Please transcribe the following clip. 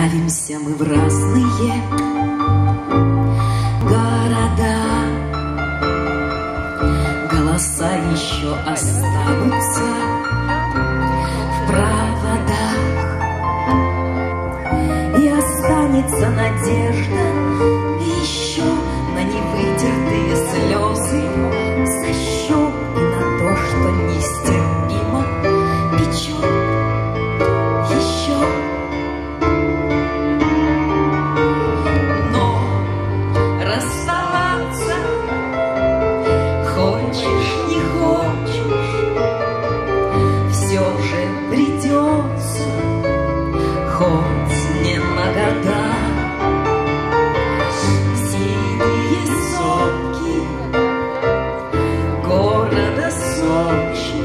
Отправимся мы в разные города. Голоса еще останутся в проводах. И останется надежда придется хоть немного Синие сопки города Сочи.